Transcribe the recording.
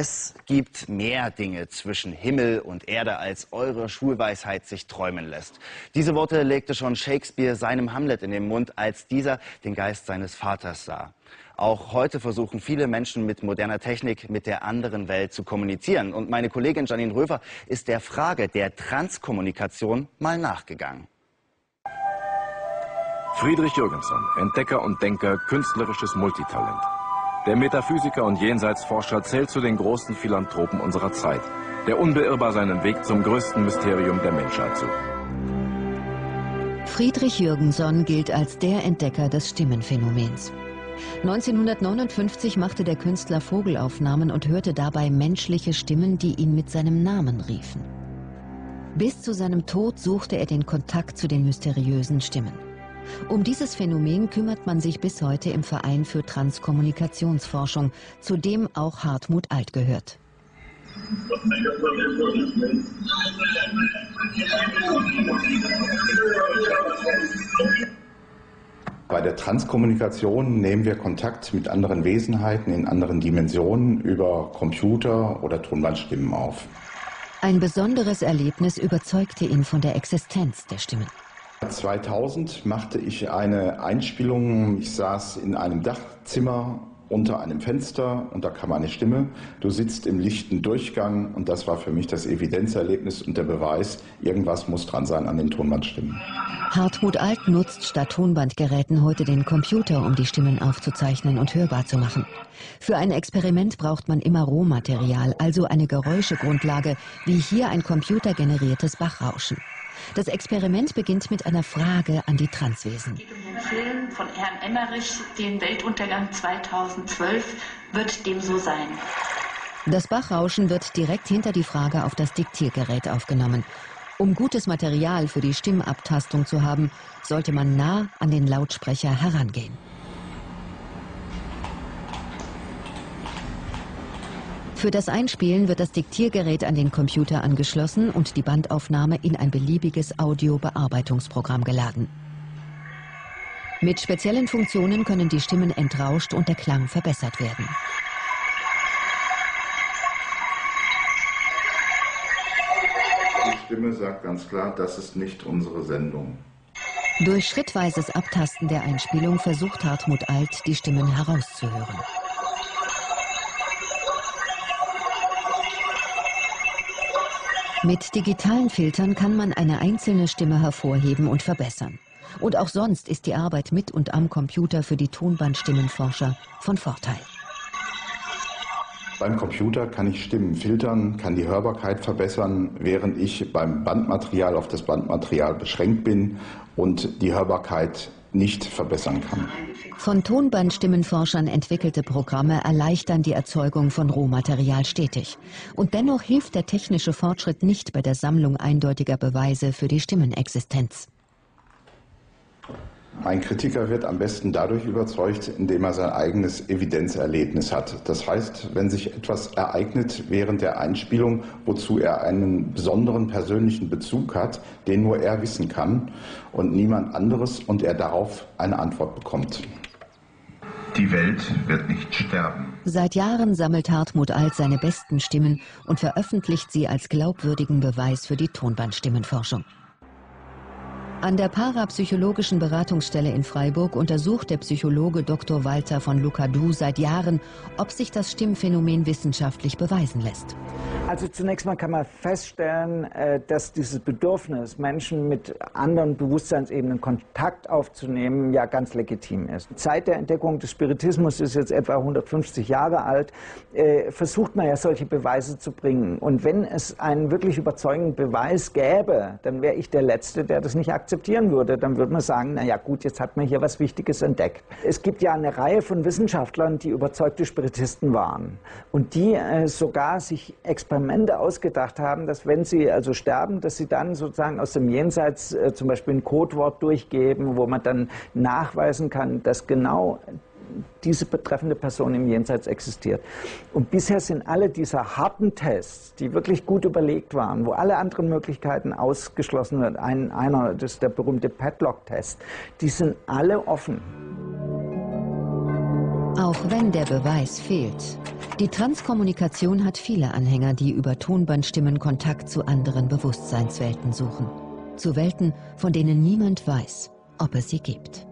Es gibt mehr Dinge zwischen Himmel und Erde, als eure Schulweisheit sich träumen lässt. Diese Worte legte schon Shakespeare seinem Hamlet in den Mund, als dieser den Geist seines Vaters sah. Auch heute versuchen viele Menschen mit moderner Technik mit der anderen Welt zu kommunizieren. Und meine Kollegin Janine Röver ist der Frage der Transkommunikation mal nachgegangen. Friedrich Jürgenson, Entdecker und Denker, künstlerisches Multitalent. Der Metaphysiker und Jenseitsforscher zählt zu den großen Philanthropen unserer Zeit, der unbeirrbar seinen Weg zum größten Mysterium der Menschheit sucht. Friedrich Jürgenson gilt als der Entdecker des Stimmenphänomens. 1959 machte der Künstler Vogelaufnahmen und hörte dabei menschliche Stimmen, die ihn mit seinem Namen riefen. Bis zu seinem Tod suchte er den Kontakt zu den mysteriösen Stimmen. Um dieses Phänomen kümmert man sich bis heute im Verein für Transkommunikationsforschung, zu dem auch Hartmut Alt gehört. Bei der Transkommunikation nehmen wir Kontakt mit anderen Wesenheiten in anderen Dimensionen über Computer oder Tonbandstimmen auf. Ein besonderes Erlebnis überzeugte ihn von der Existenz der Stimmen. 2000 machte ich eine Einspielung. Ich saß in einem Dachzimmer unter einem Fenster und da kam eine Stimme. Du sitzt im lichten Durchgang und das war für mich das Evidenzerlebnis und der Beweis, irgendwas muss dran sein an den Tonbandstimmen. Hartmut Alt nutzt statt Tonbandgeräten heute den Computer, um die Stimmen aufzuzeichnen und hörbar zu machen. Für ein Experiment braucht man immer Rohmaterial, also eine Geräuschegrundlage, wie hier ein computergeneriertes Bachrauschen. Das Experiment beginnt mit einer Frage an die Transwesen. Den Film von Herrn Emmerich, den Weltuntergang 2012, wird dem so sein. Das Bachrauschen wird direkt hinter die Frage auf das Diktiergerät aufgenommen. Um gutes Material für die Stimmabtastung zu haben, sollte man nah an den Lautsprecher herangehen. Für das Einspielen wird das Diktiergerät an den Computer angeschlossen und die Bandaufnahme in ein beliebiges Audiobearbeitungsprogramm geladen. Mit speziellen Funktionen können die Stimmen entrauscht und der Klang verbessert werden. Die Stimme sagt ganz klar, das ist nicht unsere Sendung. Durch schrittweises Abtasten der Einspielung versucht Hartmut Alt, die Stimmen herauszuhören. Mit digitalen Filtern kann man eine einzelne Stimme hervorheben und verbessern. Und auch sonst ist die Arbeit mit und am Computer für die Tonbandstimmenforscher von Vorteil. Beim Computer kann ich Stimmen filtern, kann die Hörbarkeit verbessern, während ich beim Bandmaterial auf das Bandmaterial beschränkt bin und die Hörbarkeit nicht verbessern kann. Von Tonbandstimmenforschern entwickelte Programme erleichtern die Erzeugung von Rohmaterial stetig. Und dennoch hilft der technische Fortschritt nicht bei der Sammlung eindeutiger Beweise für die Stimmenexistenz. Ein Kritiker wird am besten dadurch überzeugt, indem er sein eigenes Evidenzerlebnis hat. Das heißt, wenn sich etwas ereignet während der Einspielung, wozu er einen besonderen persönlichen Bezug hat, den nur er wissen kann und niemand anderes und er darauf eine Antwort bekommt. Die Welt wird nicht sterben. Seit Jahren sammelt Hartmut Alt seine besten Stimmen und veröffentlicht sie als glaubwürdigen Beweis für die Tonbandstimmenforschung. An der Parapsychologischen Beratungsstelle in Freiburg untersucht der Psychologe Dr. Walter von Lucadou seit Jahren, ob sich das Stimmphänomen wissenschaftlich beweisen lässt. Also zunächst mal kann man feststellen, äh, dass dieses Bedürfnis, Menschen mit anderen Bewusstseinsebenen Kontakt aufzunehmen, ja ganz legitim ist. Seit der Entdeckung des Spiritismus ist jetzt etwa 150 Jahre alt, äh, versucht man ja solche Beweise zu bringen. Und wenn es einen wirklich überzeugenden Beweis gäbe, dann wäre ich der Letzte, der das nicht akzeptieren würde, dann würde man sagen, na ja gut, jetzt hat man hier was Wichtiges entdeckt. Es gibt ja eine Reihe von Wissenschaftlern, die überzeugte Spiritisten waren und die äh, sogar sich Experimente ausgedacht haben, dass wenn sie also sterben, dass sie dann sozusagen aus dem Jenseits äh, zum Beispiel ein Codewort durchgeben, wo man dann nachweisen kann, dass genau diese betreffende Person im Jenseits existiert. Und bisher sind alle dieser harten Tests, die wirklich gut überlegt waren, wo alle anderen Möglichkeiten ausgeschlossen werden, ein, einer, das ist der berühmte Padlock-Test, die sind alle offen. Auch wenn der Beweis fehlt. Die Transkommunikation hat viele Anhänger, die über Tonbandstimmen Kontakt zu anderen Bewusstseinswelten suchen. Zu Welten, von denen niemand weiß, ob es sie gibt.